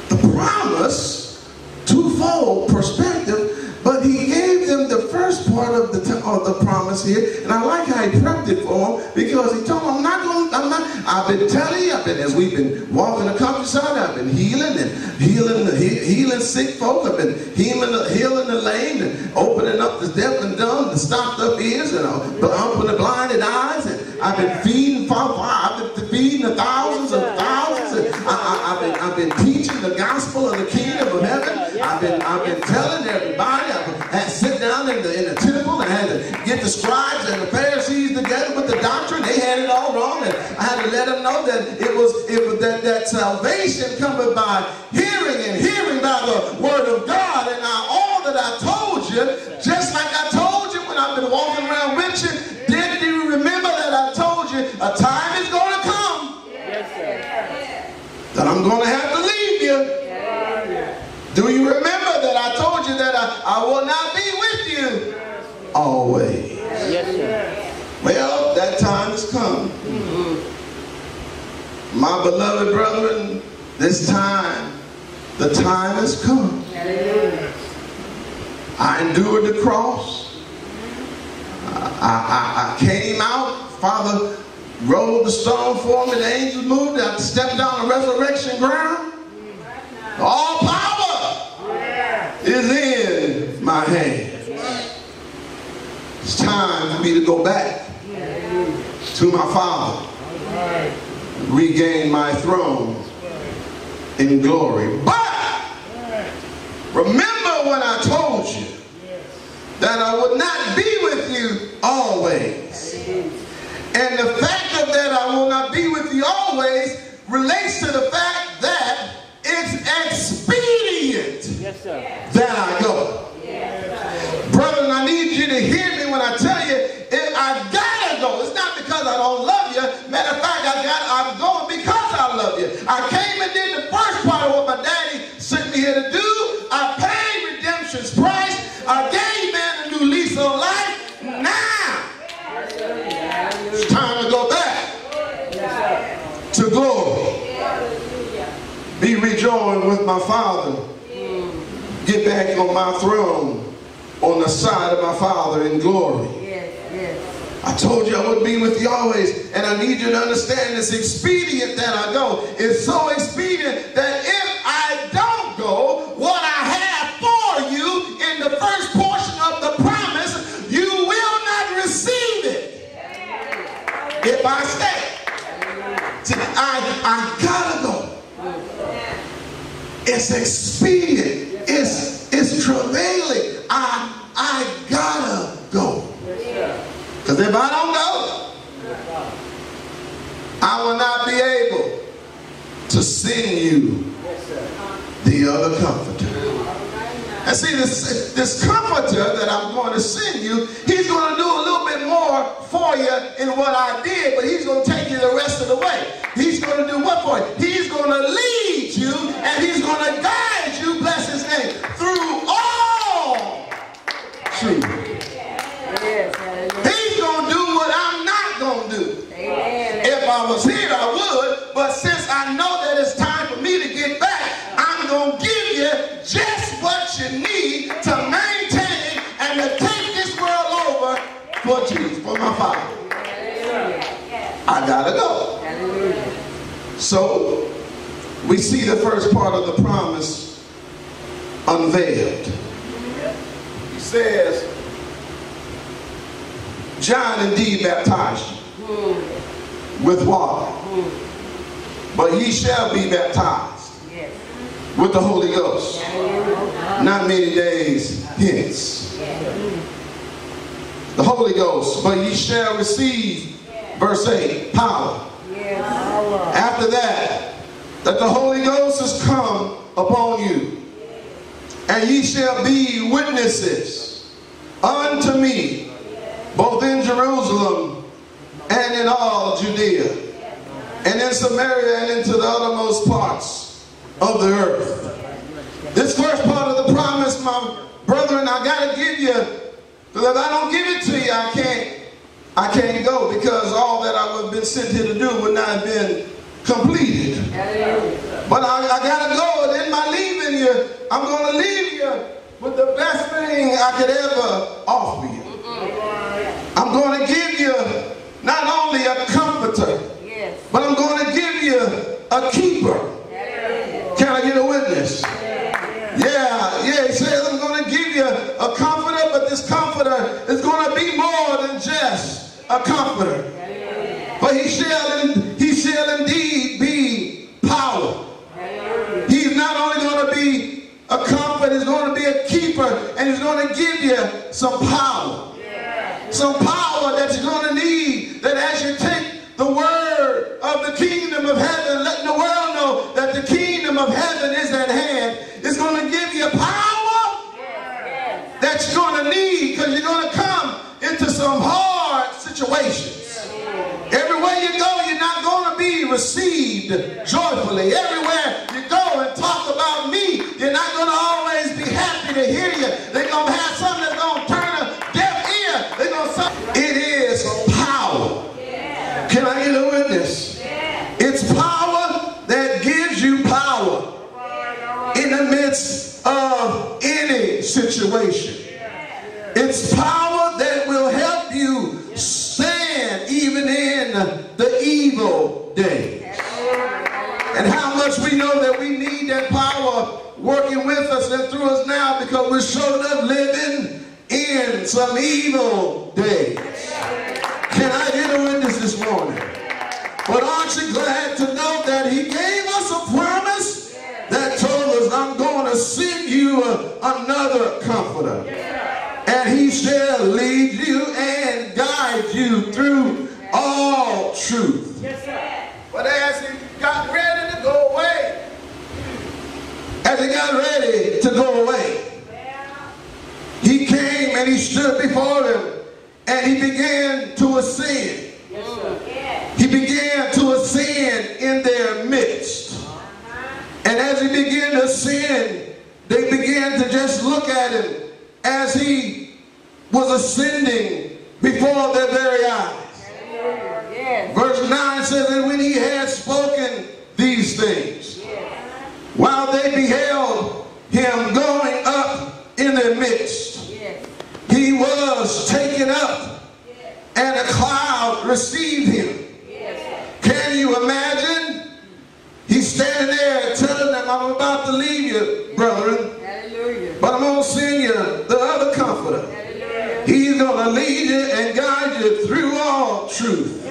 B: The promise, twofold perspective, but he gave them the first part of the of the promise here, and I like how he prepped it for them because he told them, "I'm not going. I'm not. I've been telling you. I've been as we've been walking the countryside. I've been healing and healing the he, healing sick folk. I've been healing the, healing the lame and opening up the deaf and dumb, the stopped up ears, and uh, opening the blinded eyes. And I've been feeding. I've been feeding the thousands of thousands. And I, have been I've been teaching the gospel of the kingdom of heaven. I've been I've been telling everybody. Had to sit down in the in the temple and had to get the scribes and the Pharisees together with the doctrine. They had it all wrong, and I had to let them know that it was it was that that salvation coming by hearing and hearing by the word of God. And now all that I told you, just like I told you when I've been walking around with you, didn't you remember that I told you a time is going to come yes, that I'm going to have to leave you. Do you remember that I told you that I, will not be with you always?
D: Yes, sir.
B: Well, that time has come. My beloved brethren, this time, the time has come. I endured the cross. I, I, I came out. Father rolled the stone for me. The angels moved. I stepped down the resurrection ground. All power is in my hands. It's time for me to go back to my Father, regain my throne in glory. But remember when I told you that I would not be with you always. And the fact of that I will not be with you always relates to the fact that it's expedient
D: Yes, sir.
B: that I I came and did the first part of what my daddy sent me here to do. I paid redemption's price. I gave man a new lease on life. Now, it's time to go back to glory. Be rejoined with my Father. Get back on my throne on the side of my Father in glory. I told you I would be with you always, and I need you to understand it's expedient that I go. It's so expedient that if I don't go, what I have for you in the first portion of the promise, you will not receive it if I stay. See, I, I gotta go. It's expedient. It's it's travailing. I I gotta go. Because if I don't go, I will not be able to send you the other comforter. And see, this, this comforter that I'm going to send you, he's going to do a little bit more for you in what I did, but he's going to take you the rest of the way. He's going to do what for you? He's going to lead you and he's going to guide you, bless his name, through all truth. Going to do. If I was here, I would, but since I know that it's time for me to get back, I'm going to give you just what you need to maintain and to take this world over for Jesus, for my Father. I gotta go. So, we see the first part of the promise unveiled. He says, John indeed baptized you Hmm. with water, hmm. but ye shall be baptized with the Holy Ghost. Not many days hence. The Holy Ghost, but ye shall receive, verse 8, power. After that, that the Holy Ghost has come upon you, and ye shall be witnesses unto me, both in Jerusalem and in all Judea and in Samaria and into the uttermost parts of the earth. This first part of the promise, my brethren, I gotta give you, because if I don't give it to you, I can't, I can't go because all that I would have been sent here to do would not have been completed. But I, I gotta go, and in my leaving you, I'm gonna leave you with the best thing I could ever offer you. I'm going to give you not only a comforter,
E: Yes.
B: but I'm going to give you a keeper. Can I get a witness? Yeah, yeah. He says, I'm going to give you a comforter, but this comforter is going to be more than just a comforter. But he shall, he shall indeed be power. He's not only going to be a comforter, he's going to be a keeper, and he's going to give you some power. Some power that you're going to that as you take the word of the kingdom of heaven, letting the world know that the kingdom of heaven is at hand, is going to give you power that you're going to need because you're going to come into some hard situations. Everywhere you go, you're not going to be received joyfully. Everywhere you go and talk about me, you're not going to always be happy to hear you. They're going to have something midst of any situation. It's power that will help you stand even in the evil day. And how much we know that we need that power working with us and through us now because we're showing up living in some evil days. Can I get a witness this morning? But aren't you glad to know that he gave to send you another comforter. And he shall lead you and guide you through all truth. But as he got ready to go away, as he got ready to go away, he came and he stood before them and he began to ascend. He began to ascend in their midst. And as he began to ascend, they began to just look at him as he was ascending before their very eyes.
E: Yes.
B: Verse 9 says, And when he had spoken these things, while they beheld him going up in their midst, he was taken up, and a cloud received him. Can you imagine? He's standing there telling them, I'm about to leave you, brethren,
E: Hallelujah.
B: but I'm going to send you the other comforter.
E: Hallelujah.
B: He's going to lead you and guide you through all truth.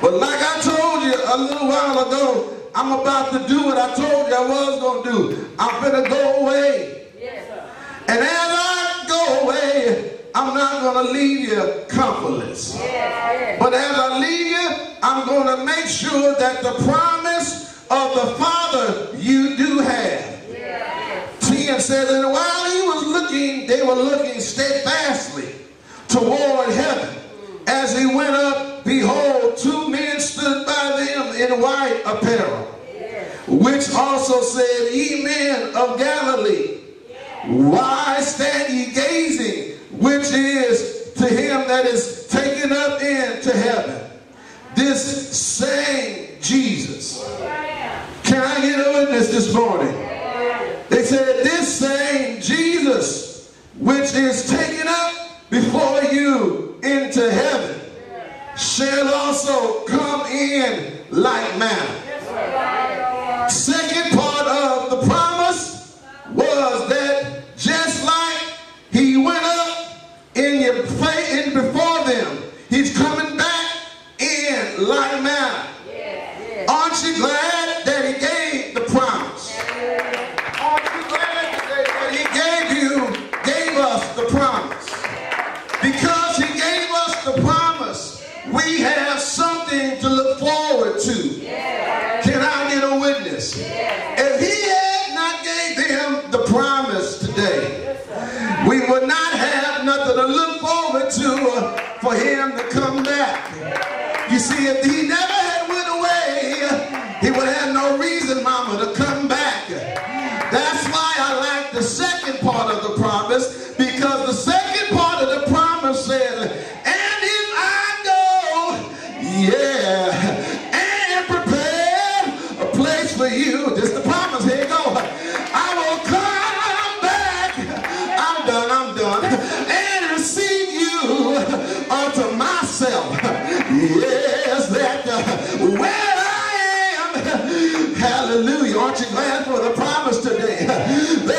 B: But like I told you a little while ago, I'm about to do what I told you I was going to do. I'm going to go away. And as I go away, I'm not going to leave you comfortless. But as I leave you, I'm going to make sure that the promise of the Father you do have. 10 says, and while he was looking, they were looking steadfastly toward heaven. As he went up, behold, two men stood by them in white apparel, which also said, Ye men of Galilee, why stand ye gazing, which is to him that is taken up into heaven? This same Jesus. Can I get a witness this morning? They said, This same Jesus, which is taken up before you into heaven, shall also come in like manner. him to come back. You see, if he never had went away, he would have no reason, mama, to come back. That's why I like the second part of the promise, Aren't you glad for the promise today?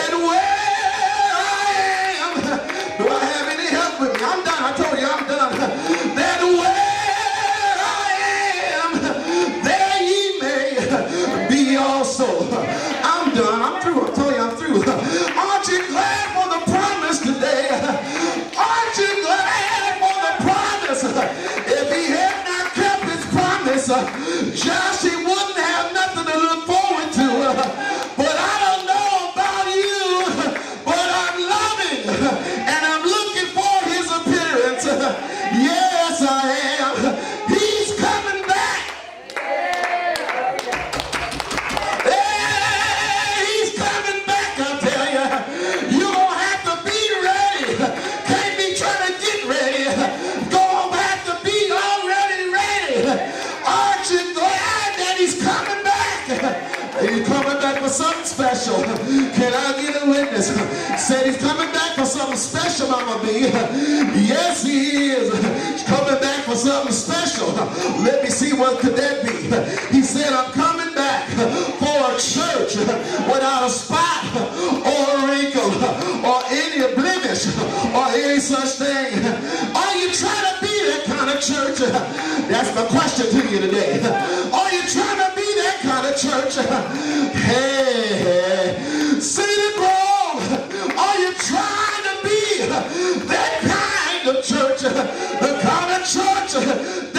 B: for something special. Can I get a witness? Said he's coming back for something special, Mama B. Yes, he is. He's coming back for something special. Let me see what could that be. He said, I'm coming back for a church without a spot or a wrinkle or any blemish or any such thing. Are you trying to be that kind of church? That's the question to you today. Church? Hey, hey. Cedar Grove, are you trying to be that kind of church? The kind of church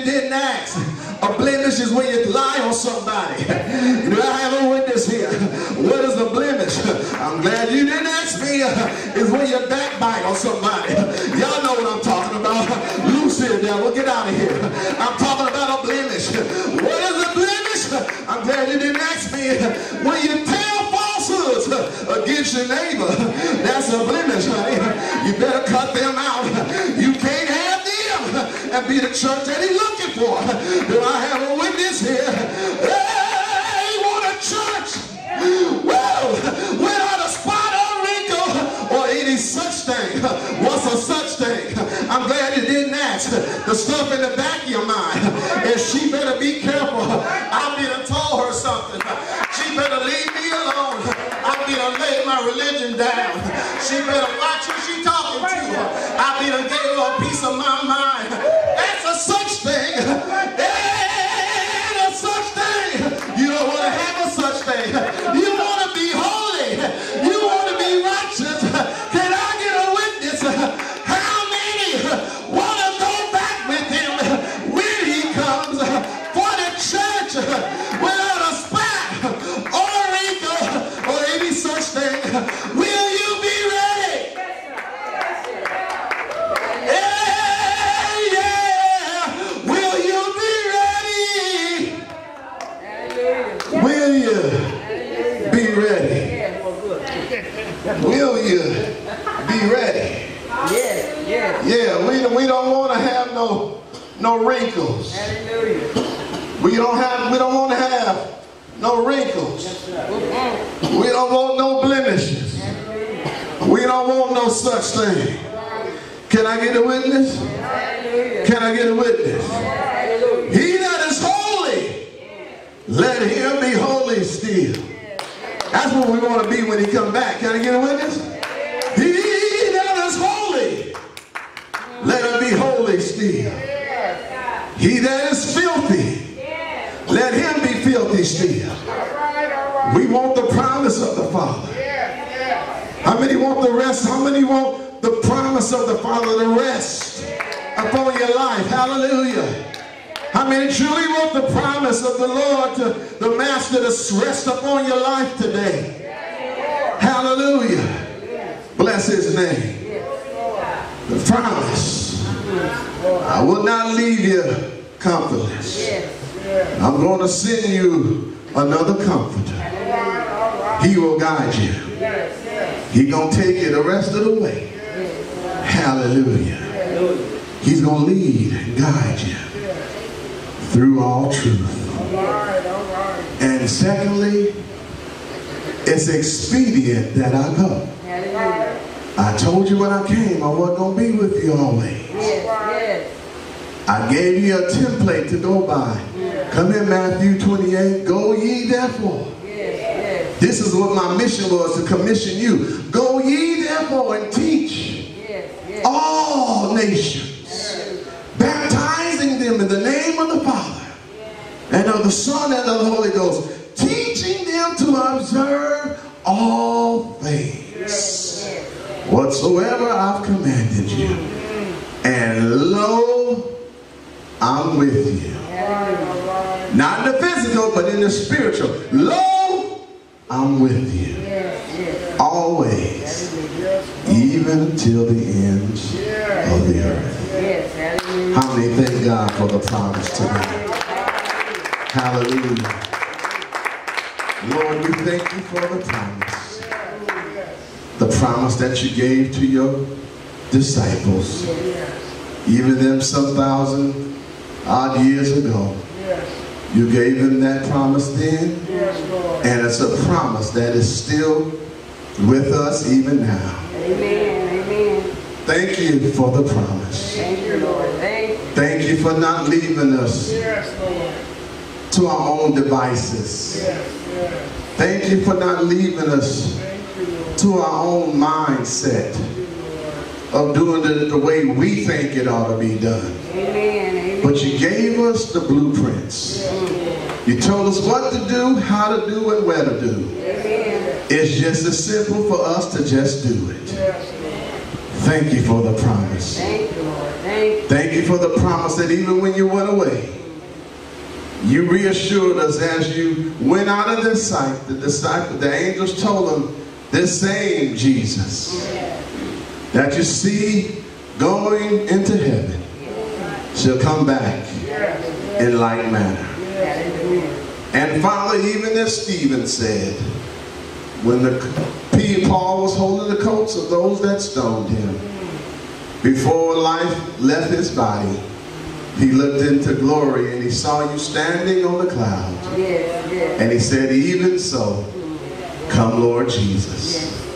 B: you didn't ask. A blemish is when you lie on somebody. Do I have a witness here? What is a blemish? I'm glad you didn't ask me. Is when you backbite on somebody. Y'all know what I'm talking about. Loose here, devil. Get out of here. I'm talking about a blemish. What is a blemish? I'm glad you didn't ask me. When you tell falsehoods against your neighbor, that's a blemish, honey. You better cut them out. You can't and be the church that he's looking for. Do I have a witness here? Hey, what a church! Well, without a spot or wrinkle or any such thing. What's a such thing? I'm glad you didn't ask. The stuff in the back of your mind. And she better be careful. I be done told her something. She better leave me alone. I be done laid my religion down. She better watch who she talking to. I be done gave her a piece of my mind. Going to send you another comforter. He will guide you. He going to take you the rest of the way. Hallelujah. He's going to lead and guide you through all truth. And secondly, it's expedient that I go. I told you when I came I wasn't going to be with you always. I gave you a template to go by. Come in Matthew 28. Go ye therefore.
E: yes, yes,
B: This is what my mission was to commission you. Go ye therefore and teach
E: yes,
B: all nations, baptizing them in the name of the Father and of the Son and of the Holy Ghost, teaching them to observe all things whatsoever I've commanded you. And lo, I'm with you. Not in the physical, but in the spiritual. Lo, I'm with you. Always. Even until the ends of the earth. How many thank God for the promise today? Hallelujah. Lord, we thank you for the promise. The promise that you gave to your disciples. Even them some thousand odd years ago. You gave them that promise then. And it's a promise that is still with us even now.
E: Amen, amen.
B: Thank you for the promise.
E: Thank you, Lord. Thank you.
B: Thank you for not leaving us to our own devices. Thank you for not leaving us to our own mindset of doing it the way we think it ought to be done.
E: Amen, amen.
B: But you gave us the blueprints. Mm-hmm. You told us what to do, how to do, and where to do.
E: Amen.
B: It's just as simple for us to just do it. Thank you for the promise.
E: Thank you, Lord. Thank you.
B: Thank you for the promise that even when you went away, you reassured us as you went out of this sight. The disciple, the angels told them, this same Jesus that you see going into heaven shall come back in like manner. And Father, even as Stephen said, when the. Paul was holding the coats of those that stoned him, before life left his body, he looked into glory and he saw you standing on the cloud. And he said, even so, come Lord Jesus.